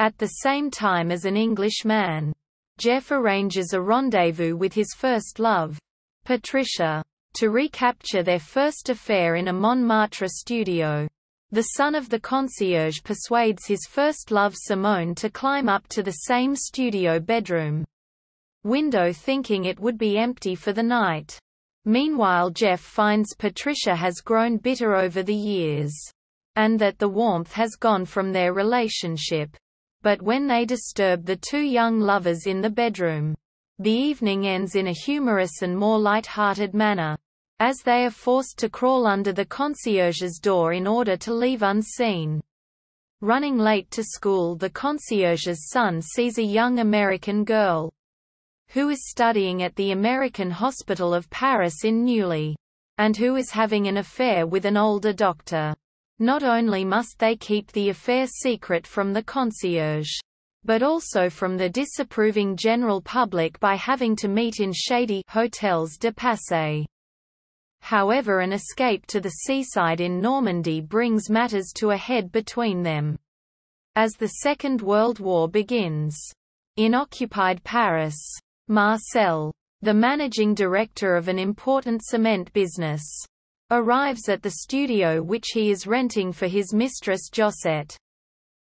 At the same time as an English man, Jeff arranges a rendezvous with his first love, Patricia, to recapture their first affair in a Montmartre studio. The son of the concierge persuades his first love Simone to climb up to the same studio bedroom window thinking it would be empty for the night. Meanwhile Jeff finds Patricia has grown bitter over the years. And that the warmth has gone from their relationship. But when they disturb the two young lovers in the bedroom, the evening ends in a humorous and more light-hearted manner, as they are forced to crawl under the concierge's door in order to leave unseen. Running late to school the concierge's son sees a young American girl, who is studying at the American Hospital of Paris in Neuilly, and who is having an affair with an older doctor. Not only must they keep the affair secret from the concierge, but also from the disapproving general public by having to meet in shady hotels de passe. However an escape to the seaside in Normandy brings matters to a head between them. As the Second World War begins. In occupied Paris, Marcel, the managing director of an important cement business, arrives at the studio which he is renting for his mistress Josette,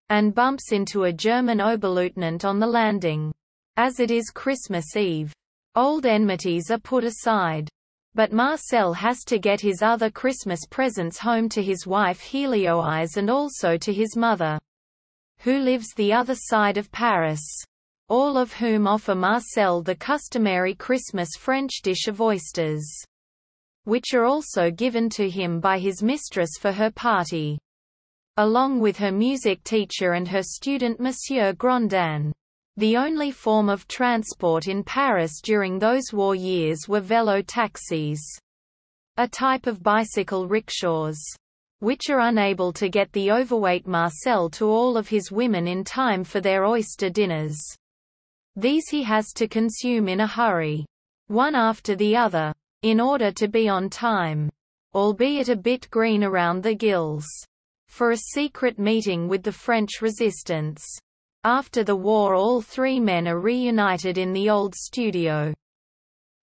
and bumps into a German Oberleutnant on the landing. As it is Christmas Eve, old enmities are put aside. But Marcel has to get his other Christmas presents home to his wife Heloise and also to his mother, who lives the other side of Paris all of whom offer Marcel the customary Christmas French dish of oysters, which are also given to him by his mistress for her party, along with her music teacher and her student Monsieur Grondin. The only form of transport in Paris during those war years were velo taxis, a type of bicycle rickshaws, which are unable to get the overweight Marcel to all of his women in time for their oyster dinners. These he has to consume in a hurry, one after the other, in order to be on time, albeit a bit green around the gills, for a secret meeting with the French resistance. After the war all three men are reunited in the old studio.